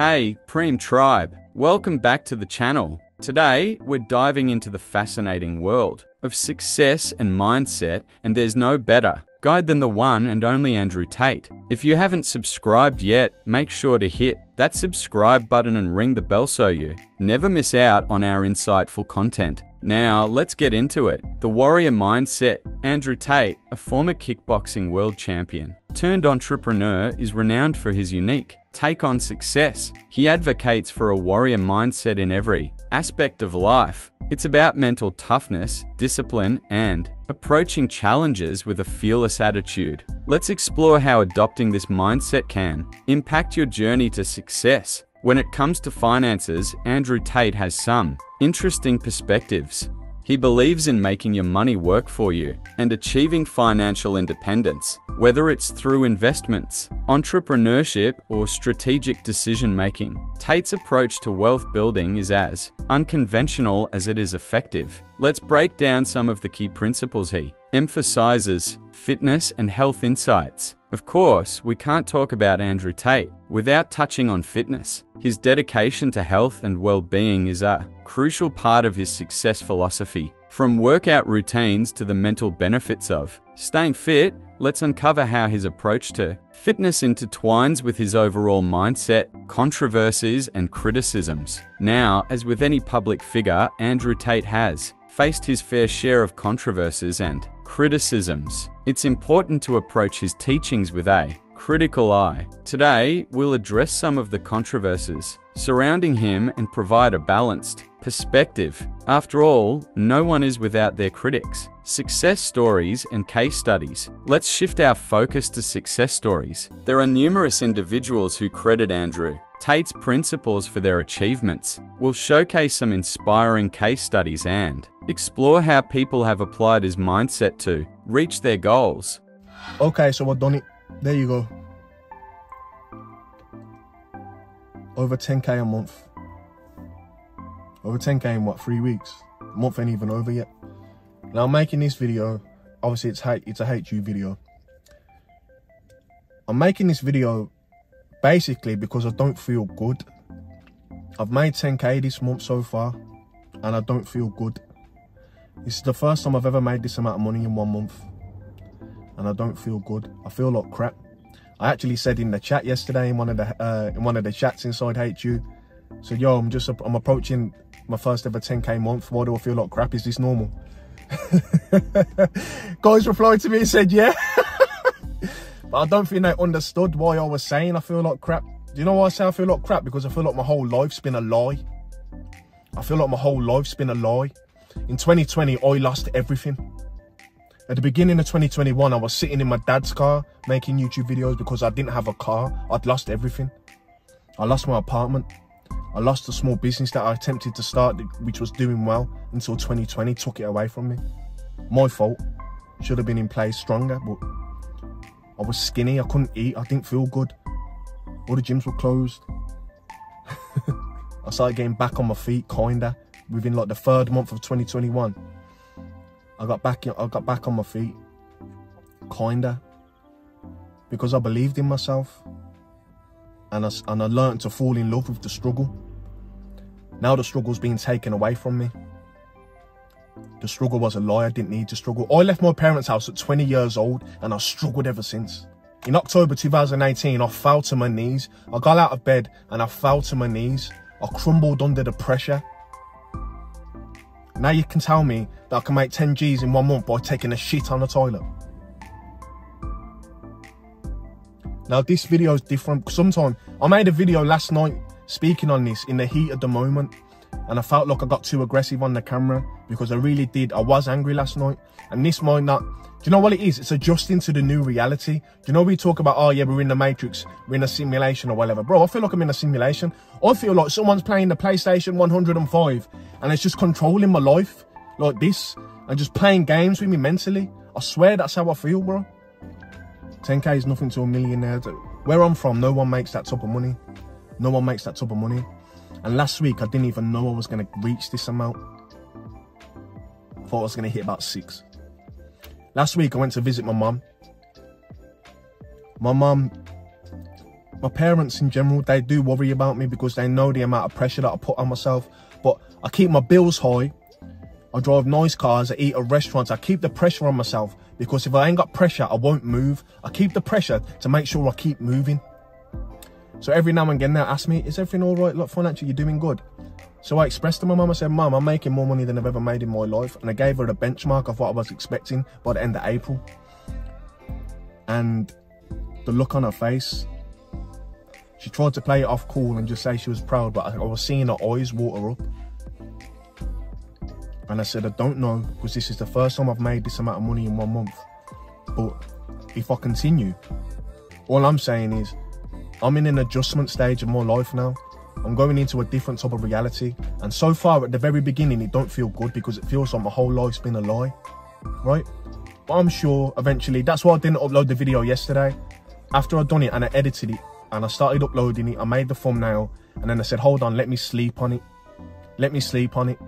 Hey, Priime Tribe, welcome back to the channel. Today, we're diving into the fascinating world of success and mindset, and there's no better guide than the one and only Andrew Tate. If you haven't subscribed yet, make sure to hit that subscribe button and ring the bell so you never miss out on our insightful content. Now, let's get into it. The warrior mindset. Andrew Tate, a former kickboxing world champion turned entrepreneur, is renowned for his unique take on success. He advocates for a warrior mindset in every aspect of life. It's about mental toughness, discipline, and approaching challenges with a fearless attitude. Let's explore how adopting this mindset can impact your journey to success. When it comes to finances, Andrew Tate has some interesting perspectives. He believes in making your money work for you and achieving financial independence, whether it's through investments, entrepreneurship, or strategic decision making. Tate's approach to wealth building is as unconventional as it is effective. Let's break down some of the key principles he emphasizes fitness and health insights. Of course, we can't talk about Andrew Tate without touching on fitness. His dedication to health and well-being is a crucial part of his success philosophy. From workout routines to the mental benefits of staying fit, let's uncover how his approach to fitness intertwines with his overall mindset, controversies, and criticisms. Now, as with any public figure, Andrew Tate has faced his fair share of controversies and criticisms. It's important to approach his teachings with a critical eye. Today, we'll address some of the controversies surrounding him and provide a balanced perspective. After all, no one is without their critics. Success stories and case studies. Let's shift our focus to success stories. There are numerous individuals who credit Andrew Tate's principles for their achievements. We'll showcase some inspiring case studies and explore how people have applied his mindset to reach their goals. Okay, so done it. There you go. Over 10k a month. Over 10k in what, three weeks? A month ain't even over yet. Now I'm making this video, obviously it's it's a HU video. I'm making this video basically because I don't feel good. I've made 10k this month so far and I don't feel good. This is the first time I've ever made this amount of money in one month and I don't feel good. I feel like crap. I actually said in the chat yesterday in one of the uh, in one of the chats inside HU, so yo, I'm just I'm approaching my first ever 10k month. Why do I feel like crap? Is this normal? Guys replied to me and said, yeah. but I don't think they understood why I was saying I feel like crap. Do you know why I say I feel like crap? Because I feel like my whole life's been a lie. I feel like my whole life's been a lie. In 2020, I lost everything. At the beginning of 2021, I was sitting in my dad's car making YouTube videos because I didn't have a car. I'd lost everything. I lost my apartment. I lost a small business that I attempted to start, which was doing well until 2020 took it away from me. My fault. Should have been in place stronger, but I was skinny. I couldn't eat. I didn't feel good. All the gyms were closed. I started getting back on my feet, kinda, within like the third month of 2021. I got back. I got back on my feet, kinda, because I believed in myself and I, and I learned to fall in love with the struggle. Now the struggle's being taken away from me. The struggle was a lie, I didn't need to struggle. I left my parents' house at 20 years old and I struggled ever since. In October 2018, I fell to my knees. I got out of bed and I fell to my knees. I crumbled under the pressure. Now you can tell me that I can make 10 G's in one month by taking a shit on the toilet. Now this video is different. Sometimes I made a video last night speaking on this in the heat of the moment and I felt like I got too aggressive on the camera because I really did. I was angry last night and this might not, do you know what it is? It's adjusting to the new reality. Do you know we talk about, oh yeah, we're in the matrix, we're in a simulation or whatever. Bro, I feel like I'm in a simulation. I feel like someone's playing the PlayStation 105 and it's just controlling my life like this and just playing games with me mentally. I swear that's how I feel, bro. 10k is nothing to a millionaire. Where I'm from, no one makes that type of money. No one makes that type of money. And last week, I didn't even know I was going to reach this amount. Thought I was going to hit about six. Last week, I went to visit my mum. My mum, my parents in general, they do worry about me because they know the amount of pressure that I put on myself. But I keep my bills high. I drive nice cars. I eat at restaurants. I keep the pressure on myself because if I ain't got pressure, I won't move. I keep the pressure to make sure I keep moving. So every now and again, they'll ask me, is everything all right? Look, financially, you're doing good. So I expressed to my mum, I said, Mum, I'm making more money than I've ever made in my life. And I gave her a benchmark of what I was expecting by the end of April. And the look on her face, she tried to play it off cool and just say she was proud, but I, was seeing her eyes water up. And I said, I don't know, because this is the first time I've made this amount of money in one month. But if I continue, all I'm saying is, I'm in an adjustment stage of my life now. I'm going into a different type of reality. And so far, at the very beginning, it don't feel good because it feels like my whole life's been a lie, right? But I'm sure eventually, that's why I didn't upload the video yesterday. After I'd done it and I edited it and I started uploading it, I made the thumbnail and then I said, hold on, let me sleep on it. Let me sleep on it.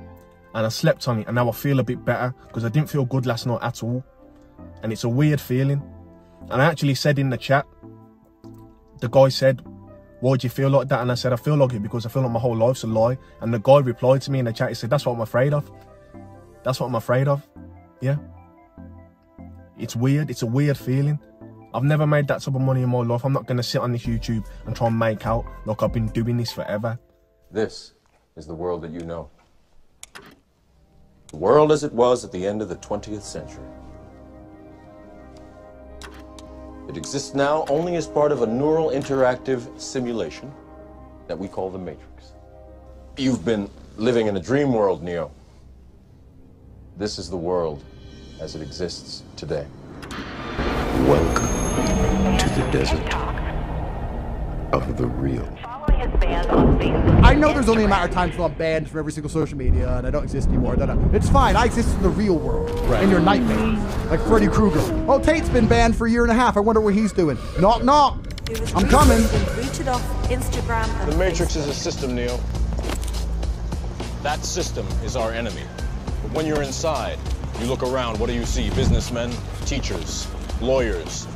And I slept on it and now I feel a bit better because I didn't feel good last night at all. And it's a weird feeling. And I actually said in the chat, the guy said, why do you feel like that? And I said, I feel like it because I feel like my whole life's a lie. And the guy replied to me in the chat, he said, that's what I'm afraid of. That's what I'm afraid of. Yeah. It's weird. It's a weird feeling. I've never made that type of money in my life. I'm not going to sit on this YouTube and try and make out like I've been doing this forever. This is the world that you know. The world as it was at the end of the 20th century. It exists now only as part of a neural interactive simulation that we call the Matrix. You've been living in a dream world, Neo. This is the world as it exists today. Welcome to the desert of the real. I know there's only a matter of time until I'm banned from every single social media and I don't exist anymore. No, no. It's fine. I exist in the real world. Right. In your nightmares. Like Freddy Krueger. Oh, Tate's been banned for a year and a half. I wonder what he's doing. Knock, knock. I'm coming. Booted off Instagram and The Matrix is a system, Neo. That system is our enemy. But when you're inside, you look around, what do you see? Businessmen, teachers, lawyers,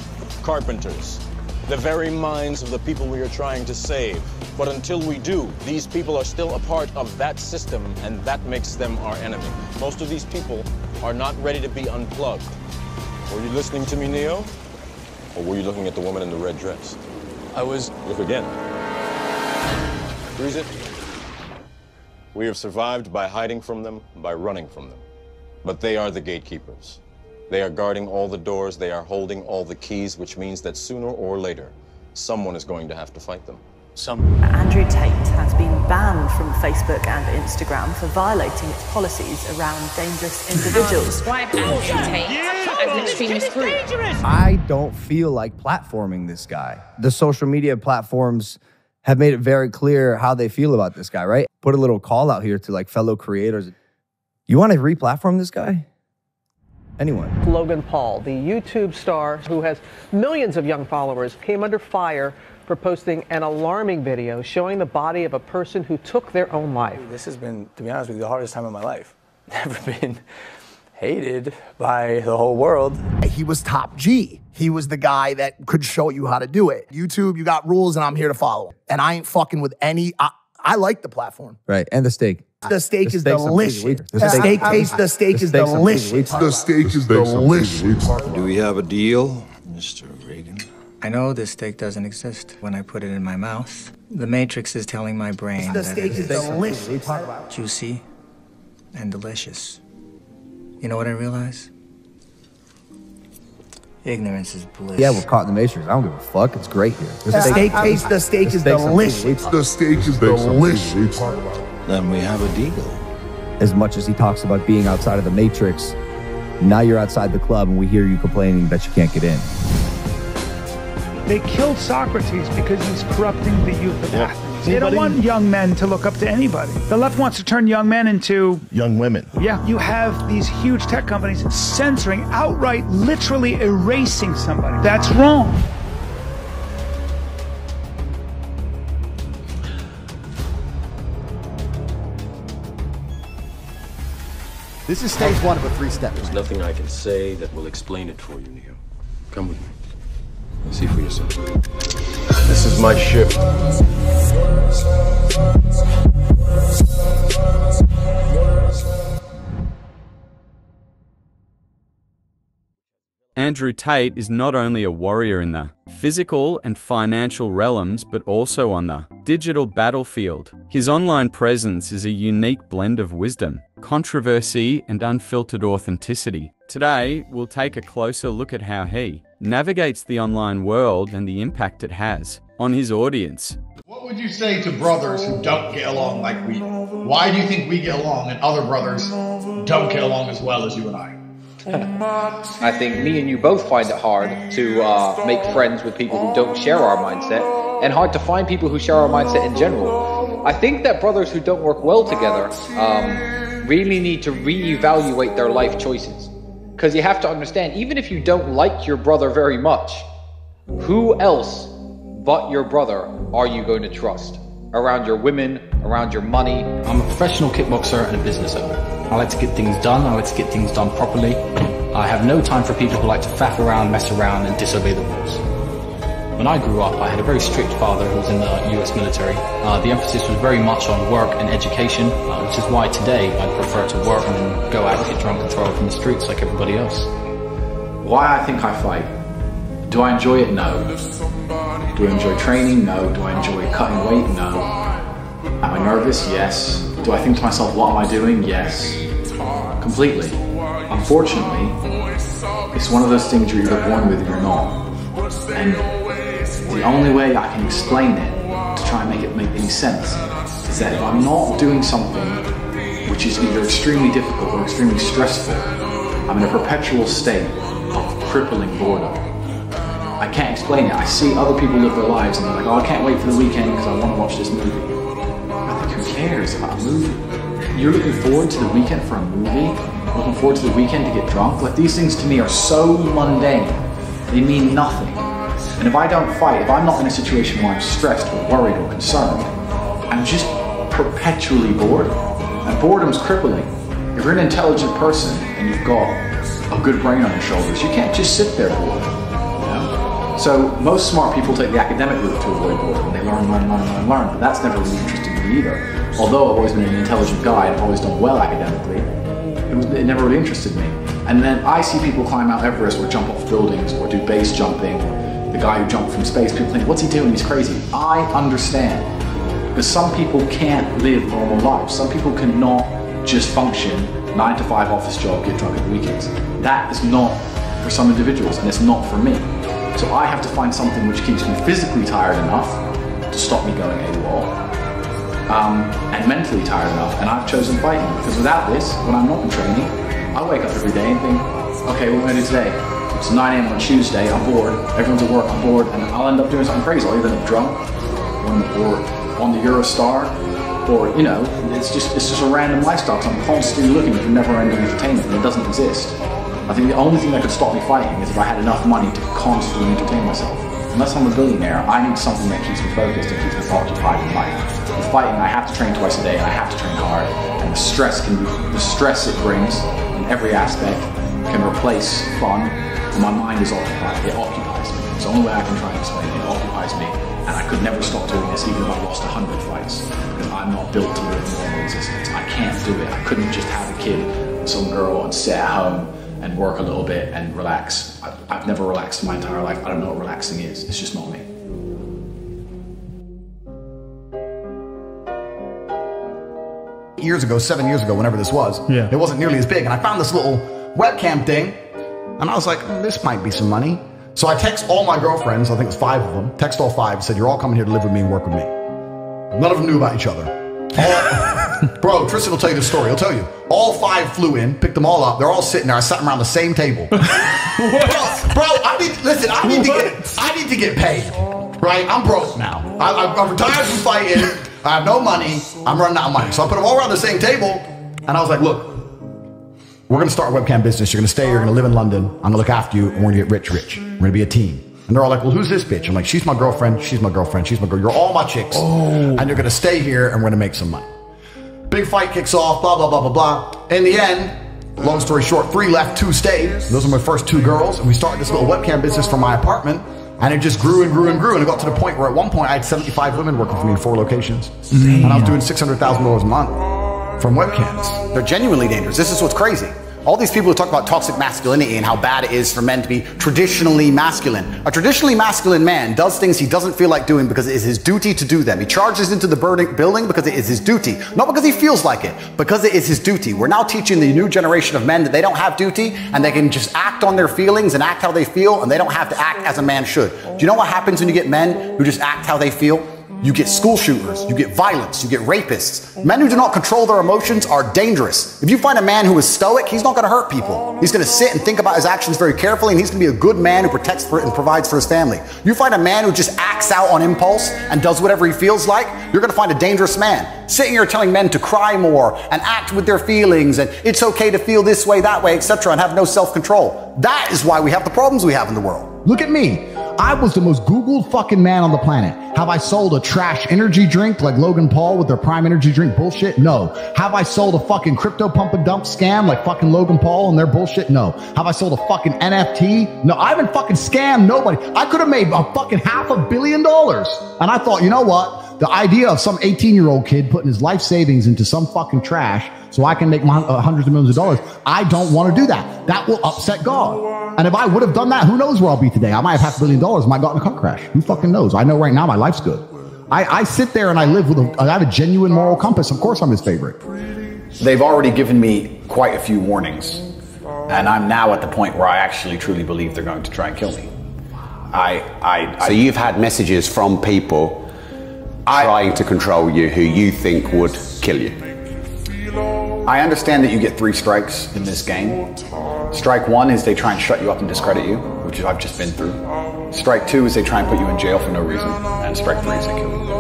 carpenters, the very minds of the people we are trying to save. But until we do, these people are still a part of that system, and that makes them our enemy. Most of these people are not ready to be unplugged. Were you listening to me, Neo? Or were you looking at the woman in the red dress? I was. Look again. Freeze it. We have survived by hiding from them, by running from them. But they are the gatekeepers. They are guarding all the doors, they are holding all the keys, which means that sooner or later, someone is going to have to fight them. Some. Andrew Tate has been banned from Facebook and Instagram for violating its policies around dangerous individuals. Describe Andrew Tate as an extremist group. I don't feel like platforming this guy. The social media platforms have made it very clear how they feel about this guy, right? Put a little call out here to like fellow creators. You want to re-platform this guy? Anyone? Logan Paul, the YouTube star who has millions of young followers, came under fire for posting an alarming video showing the body of a person who took their own life. This has been, to be honest with you, the hardest time of my life. Never been hated by the whole world. He was top G. He was the guy that could show you how to do it. YouTube, you got rules and I'm here to follow. And I ain't fucking with any. I, I like the platform. Right. And the steak. The steak is delicious. The steak tastes. the steak is steak's completely- delicious. The steak is delicious. Do we have a deal, Mr. Reagan? I know this steak doesn't exist when I put it in my mouth. The Matrix is telling my brain The that steak it is is delicious. juicy and delicious. You know what I realize? Ignorance is bliss. Yeah, we're caught in the matrix. I don't give a fuck. It's great here. The The steak taste, the steak is delicious. completely- The steak is delicious. Then we have a deal. As much as he talks about being outside of the matrix, now you're outside the club and we hear you complaining that you can't get in. They killed Socrates because he's corrupting the youth of Athens. They don't want young men to look up to anybody. The left wants to turn young men into, Young women. yeah, you have these huge tech companies censoring, outright, literally erasing somebody. That's wrong. This is stage one of a three step. plan. There's nothing I can say that will explain it for you, Neo. Come with me. See for yourself. This is my ship. Andrew Tate is not only a warrior in the physical and financial realms, but also on the digital battlefield. His online presence is a unique blend of wisdom, controversy, and unfiltered authenticity. Today, we'll take a closer look at how he navigates the online world and the impact it has on his audience. What would you say to brothers who don't get along like we? Why do you think we get along and other brothers don't get along as well as you and I? I think me and you both find it hard to uh, make friends with people who don't share our mindset, and hard to find people who share our mindset in general. I think that brothers who don't work well together um, really need to reevaluate their life choices. Because you have to understand, even if you don't like your brother very much, who else but your brother are you going to trust? Around your women, around your money? I'm a professional kickboxer and a business owner. I like to get things done. I like to get things done properly. I have no time for people who like to faff around, mess around, and disobey the rules. When I grew up, I had a very strict father who was in the US military. Uh, the emphasis was very much on work and education, uh, which is why today I'd prefer to work and then go out, and get drunk, and throw up in the streets like everybody else. Why I think I fight? Do I enjoy it? No. Do I enjoy training? No. Do I enjoy cutting weight? No. Am I nervous? Yes. Do I think to myself, what am I doing? Yes. Completely. Unfortunately, it's one of those things you're either born with or not. And the only way I can explain it to try and make it make any sense is that if I'm not doing something which is either extremely difficult or extremely stressful, I'm in a perpetual state of crippling boredom. I can't explain it. I see other people live their lives and they're like, oh, I can't wait for the weekend because I want to watch this movie. I think who cares about a movie? You're looking forward to the weekend for a movie? Looking forward to the weekend to get drunk? Like these things to me are so mundane. They mean nothing. And if I don't fight, if I'm not in a situation where I'm stressed or worried or concerned, I'm just perpetually bored. And boredom's crippling. If you're an intelligent person and you've got a good brain on your shoulders, you can't just sit there bored. So most smart people take the academic route to avoid boredom. They learn, learn, learn, learn, learn. But that's never really interested either. Although I've always been an intelligent guy and always done well academically, it, was, it never really interested me. And then I see people climb Mount Everest or jump off buildings or do base jumping. The guy who jumped from space, people think, what's he doing? He's crazy. I understand. Because some people can't live normal lives. Some people cannot just function, nine to five office job, get drunk at the weekends. That is not for some individuals and it's not for me. So I have to find something which keeps me physically tired enough to stop me going AWOL um, and mentally tired enough. And I've chosen fighting because without this, when I'm not in training, I wake up every day and think, okay, what am I gonna do today? It's 9 a.m. on Tuesday, I'm bored, everyone's at work, I'm bored, and I'll end up doing something crazy. I'll either end up drunk or on the Eurostar, or, you know, it's just it's just a random lifestyle because I'm constantly looking for never-ending entertainment and it doesn't exist. I think the only thing that could stop me fighting is if I had enough money to constantly entertain myself. Unless I'm a billionaire, I need something that keeps me focused and keeps me occupied in life. With fighting, I have to train twice a day and I have to train hard. And the stress can the stress it brings in every aspect can replace fun. My mind is occupied. It occupies me. It's the only way I can try and explain it. It occupies me. And I could never stop doing this even if I lost 100 fights. Because I'm not built to live a normal existence. I can't do it. I couldn't just have a kid, some girl, and sit at home and work a little bit and relax. I've, I've never relaxed my entire life. I don't know what relaxing is. It's just not me. Years ago, seven years ago, whenever this was, Yeah. it wasn't nearly as big. And I found this little webcam thing, and I was like, "Hmm, this might be some money. So I text all my girlfriends, I think it was five of them, text all five, said, You're all coming here to live with me and work with me. None of them knew about each other. All- bro, Tristan will tell you the story. He'll tell you. All five flew in, picked them all up. They're all sitting there. I sat them around the same table. bro, bro, I need listen. I need to get. I need to get paid. Right? I'm broke now. I, I'm retired from fighting. I have no money. I'm running out of money. So I put them all around the same table, and I was like, "Look, we're gonna start a webcam business. You're gonna stay. You're gonna live in London. I'm gonna look after you, and we're gonna get rich, rich. We're gonna be a team." And they're all like, "Well, who's this bitch?" I'm like, "She's my girlfriend. She's my girlfriend. She's my girl. You're all my chicks, oh. and you're gonna stay here, and we're gonna make some money." Big fight kicks off. Blah blah blah blah blah. In the end, long story short, three left, two stayed. Those are my first two girls, and we started this little webcam business from my apartment. And it just grew and grew and grew, and it got to the point where at one point I had 75 women working for me in four locations, and I was doing $600,000 a month from webcams. They're genuinely dangerous. This is what's crazy. All these people who talk about toxic masculinity and how bad it is for men to be traditionally masculine. A traditionally masculine man does things he doesn't feel like doing because it is his duty to do them. He charges into the burning building because it is his duty, not because he feels like it, because it is his duty. We're now teaching the new generation of men that they don't have duty and they can just act on their feelings and act how they feel and they don't have to act as a man should. Do you know what happens when you get men who just act how they feel? You get school shooters, you get violence, you get rapists. Men who do not control their emotions are dangerous. If you find a man who is stoic, he's not going to hurt people. He's going to sit and think about his actions very carefully, and he's going to be a good man who protects for and provides for his family. You find a man who just acts out on impulse and does whatever he feels like, you're going to find a dangerous man. Sitting here telling men to cry more and act with their feelings, and it's okay to feel this way, that way, etc., and have no self control. That is why we have the problems we have in the world. Look at me. I was the most Googled fucking man on the planet. Have I sold a trash energy drink like Logan Paul with their prime energy drink bullshit? No. Have I sold a fucking crypto pump and dump scam like fucking Logan Paul and their bullshit? No. Have I sold a fucking NFT? No. I haven't fucking scammed nobody. I could have made a fucking half a billion dollars. And I thought, you know what? The idea of some 18 year old kid putting his life savings into some fucking trash so I can make my, uh, hundreds of millions of dollars, I don't want to do that. That will upset God. And if I would have done that, who knows where I'll be today? I might have half a billion dollars. I might have gotten a car crash. Who fucking knows? I know right now my life's good. I, I sit there and I live with a, I have a genuine moral compass. Of course I'm his favorite. They've already given me quite a few warnings. And I'm now at the point where I actually truly believe they're going to try and kill me. I, I, so you've had messages from people trying to control you who you think would kill you. I understand that you get three strikes in this game. Strike one is they try and shut you up and discredit you, which I've just been through. Strike two is they try and put you in jail for no reason. And strike three is they kill you.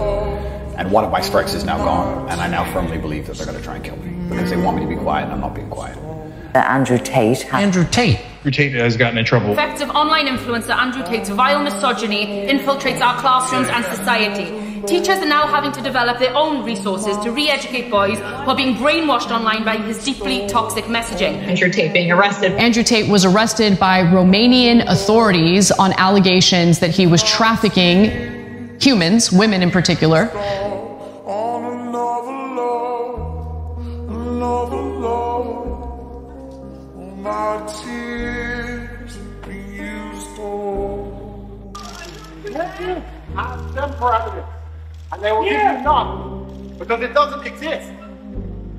And one of my strikes is now gone, and I now firmly believe that they're going to try and kill me because they want me to be quiet, and I'm not being quiet. Andrew Tate. Andrew Tate. Andrew Tate has gotten in trouble. Effective online influencer Andrew Tate's vile misogyny infiltrates our classrooms and society. Teachers are now having to develop their own resources to re-educate boys who are being brainwashed online by his deeply toxic messaging. Andrew Tate being arrested. Andrew Tate was arrested by Romanian authorities on allegations that he was trafficking humans, women in particular. Ask them for evidence, and they will give you none, because it doesn't exist.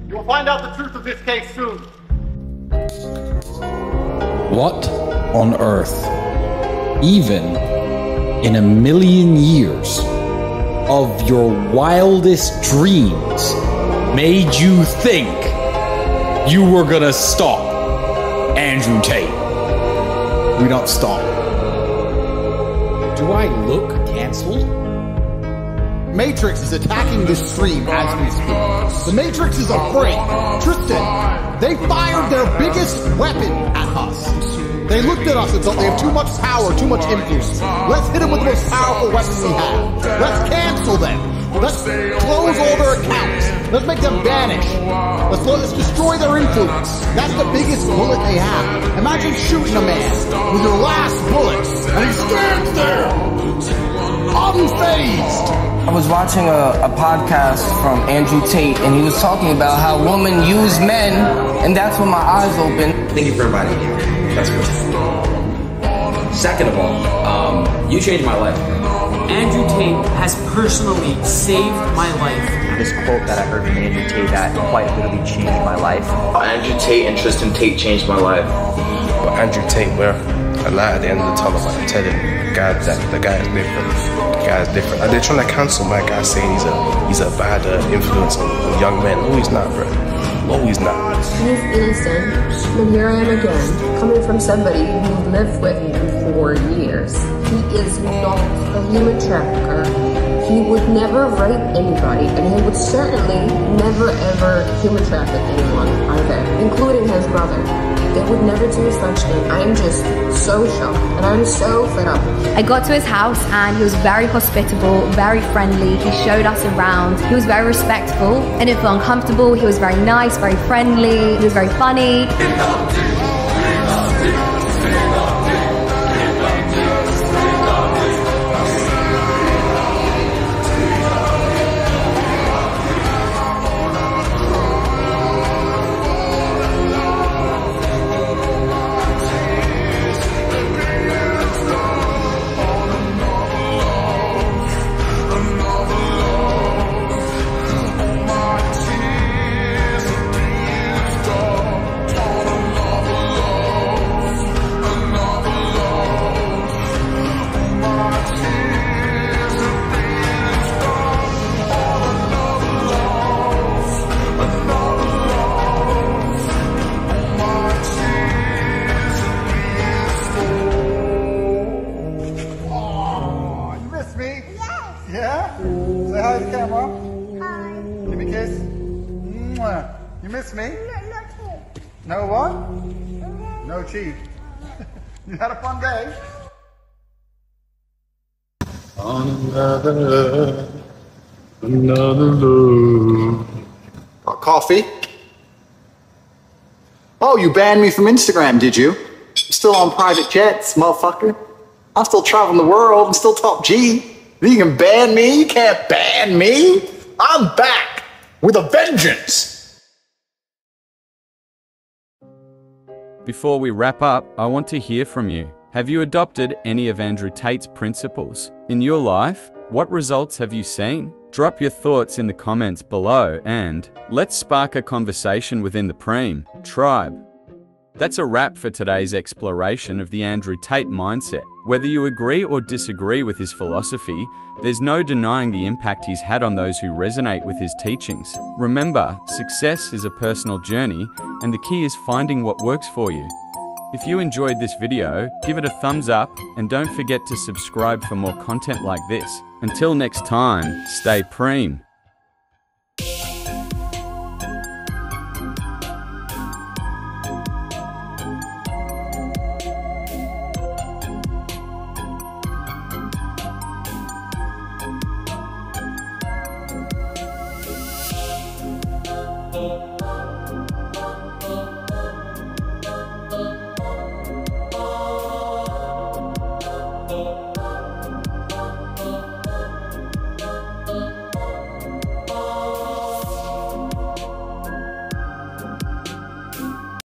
You'll find out the truth of this case soon. What on earth, even in a million years of your wildest dreams, made you think you were gonna stop Andrew Tate? We don't stop. Do I look canceled? Matrix is attacking this stream as we speak. The Matrix is afraid. Tristan, they fired their biggest weapon at us. They looked at us and thought they have too much power, too much influence. Let's hit them with the most powerful weapon we have. Let's cancel them. Let's close all their accounts. Let's make them vanish. Let's, let's destroy their influence. That's the biggest bullet they have. Imagine shooting a man with your last bullet and he stands there, unfazed. I was watching a, a, podcast from Andrew Tate, and he was talking about how women use men, and that's when my eyes opened. Thank you for inviting me. That's good. Second of all, um, you changed my life. Andrew Tate has personally saved my life. This quote that I heard from Andrew Tate that quite literally changed my life. Andrew Tate and Tristan Tate changed my life. But Andrew Tate, we're a light at the end of the tunnel. I'm telling you, God, that the guy is different. The guy is different. And they're trying to cancel my guy, saying he's a he's a bad uh, influence on, on young men. No, he's not, bro. No, he's not. He's innocent, and here I am again, coming from somebody who lived with him for years. He is not a human trafficker. He would never rape anybody, and he would certainly never ever human traffic anyone either, including his brother. They would never do such thing. I am just so shocked, and I'm so fed up. I got to his house, and he was very hospitable, very friendly. He showed us around. He was very respectful. I didn't feel uncomfortable. He was very nice, very friendly. He was very funny. Banned me from Instagram, did you? Still on private jets, motherfucker. I'm still traveling the world. I'm still top G. You can ban me? You can't ban me. I'm back with a vengeance. Before we wrap up, I want to hear from you. Have you adopted any of Andrew Tate's principles? In your life, what results have you seen? Drop your thoughts in the comments below and let's spark a conversation within the Priime tribe. That's a wrap for today's exploration of the Andrew Tate mindset. Whether you agree or disagree with his philosophy, there's no denying the impact he's had on those who resonate with his teachings. Remember, success is a personal journey, and the key is finding what works for you. If you enjoyed this video, give it a thumbs up and don't forget to subscribe for more content like this. Until next time, stay Priime.